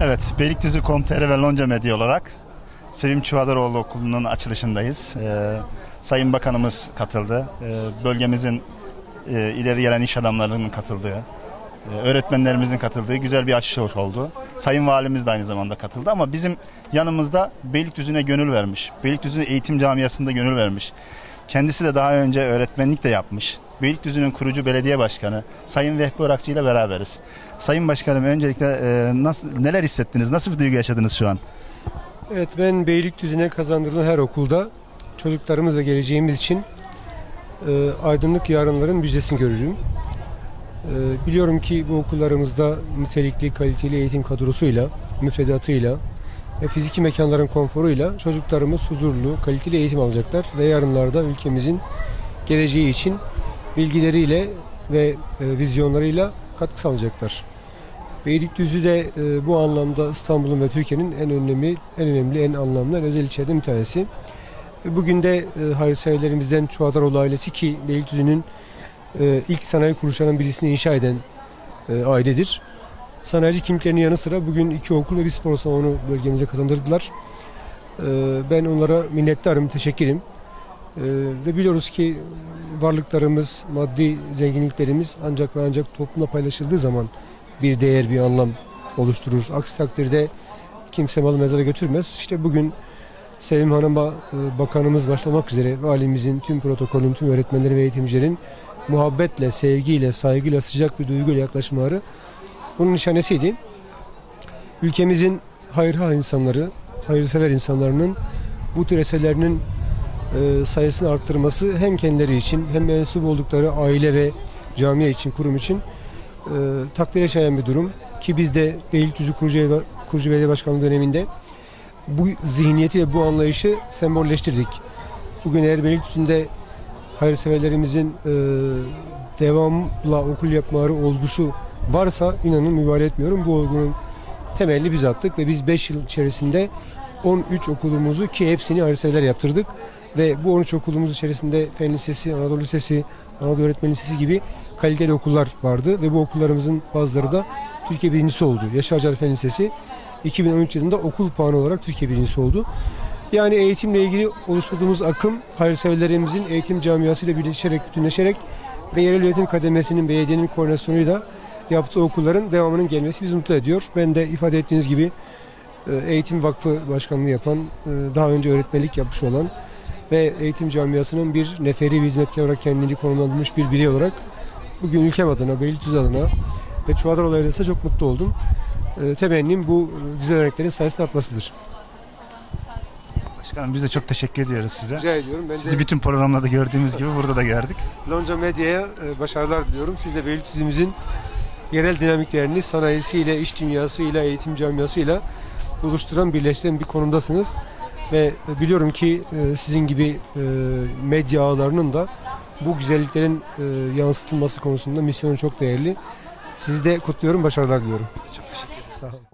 Evet, Beylikdüzü.com.tr ve Lonca Medya olarak Sevim Çuvadaroğlu Okulu'nun açılışındayız. Ee, Sayın Bakanımız katıldı. Ee, bölgemizin e, ileri gelen iş adamlarının katıldığı, e, öğretmenlerimizin katıldığı güzel bir açılış oldu. Sayın Valimiz de aynı zamanda katıldı ama bizim yanımızda Beylikdüzü'ne gönül vermiş. Beylikdüzü Eğitim Camiası'nda gönül vermiş. Kendisi de daha önce öğretmenlik de yapmış. Beylikdüzü'nün kurucu belediye başkanı Sayın Vehbi Orakçı ile beraberiz. Sayın Başkanım öncelikle e, nasıl neler hissettiniz? Nasıl bir duygu yaşadınız şu an? Evet ben Beylikdüzü'ne kazandırılan her okulda çocuklarımız ve geleceğimiz için e, aydınlık yarınların müjdesini görürüm. E, biliyorum ki bu okullarımızda nitelikli, kaliteli eğitim kadrosuyla, müfredatıyla ve fiziki mekanların konforuyla çocuklarımız huzurlu, kaliteli eğitim alacaklar ve yarınlarda ülkemizin geleceği için bilgileriyle ve e, vizyonlarıyla katkı sağlayacaklar. Beylikdüzü de e, bu anlamda İstanbul'un ve Türkiye'nin en önemli, en önemli, en anlamlı, en özel ilçelerden bir tanesi. Ve bugün de e, hayırseverlerimizden Çuadaroğlu ailesi ki Beylikdüzü'nün e, ilk sanayi kuruluşlarından birisini inşa eden e, ailedir. Sanayici kimliklerinin yanı sıra bugün iki okul ve bir spor salonu bölgemize kazandırdılar. E, ben onlara minnettarım, teşekkürim. E, ve biliyoruz ki varlıklarımız, maddi zenginliklerimiz ancak ve ancak toplumla paylaşıldığı zaman bir değer, bir anlam oluşturur. Aksi takdirde kimse malı mezara götürmez. İşte bugün Sevim Hanım'a e, bakanımız başlamak üzere valimizin, tüm protokolün, tüm öğretmenleri ve eğitimcilerin muhabbetle, sevgiyle, saygıyla, sıcak bir duyguyla yaklaşmaları bunun nişanesiydi. Ülkemizin hayırha insanları, hayırsever insanlarının bu tür eserlerinin e, sayısını arttırması hem kendileri için hem mensup oldukları aile ve camia için, kurum için e, takdire şayan bir durum. Ki biz de Beylikdüzü Kurucu, Kurucu Belediye Başkanlığı döneminde bu zihniyeti ve bu anlayışı sembolleştirdik. Bugün eğer Beylikdüzü'nde hayırseverlerimizin e, devamla okul yapmaları olgusu varsa inanın mübalağa etmiyorum. Bu olgunun temelini biz attık ve biz 5 yıl içerisinde 13 okulumuzu ki hepsini hayırseverler yaptırdık. Ve bu 13 okulumuz içerisinde Fen Lisesi, Anadolu Lisesi, Anadolu Öğretmen Lisesi gibi kaliteli okullar vardı. Ve bu okullarımızın bazıları da Türkiye birincisi oldu. Yaşar Acar Fen Lisesi 2013 yılında okul puanı olarak Türkiye birincisi oldu. Yani eğitimle ilgili oluşturduğumuz akım hayırseverlerimizin eğitim camiasıyla birleşerek, bütünleşerek ve yerel yönetim kademesinin, belediyenin koordinasyonuyla yaptığı okulların devamının gelmesi bizi mutlu ediyor. Ben de ifade ettiğiniz gibi e, Eğitim Vakfı Başkanlığı yapan, e, daha önce öğretmenlik yapmış olan ve eğitim camiasının bir neferi bir hizmetkar olarak kendini konumlandırmış bir birey olarak bugün ülkem adına, Beylikdüzü adına ve Çuadar ise çok mutlu oldum. E, temennim bu güzel örneklerin sayesinde artmasıdır. Başkanım biz de çok teşekkür ediyoruz size. Rica ediyorum. Ben Sizi de bütün programlarda gördüğümüz gibi burada da gördük. Lonca Medya'ya başarılar diliyorum. Siz de Beylikdüzü'müzün yerel dinamiklerini sanayisiyle, iş dünyasıyla, eğitim camiasıyla buluşturan, birleştiren bir konumdasınız. Ve biliyorum ki e, sizin gibi e, medya ağlarının da bu güzelliklerin e, yansıtılması konusunda misyonu çok değerli. Sizi de kutluyorum, başarılar diliyorum. Çok teşekkür ederim. Sağ olun.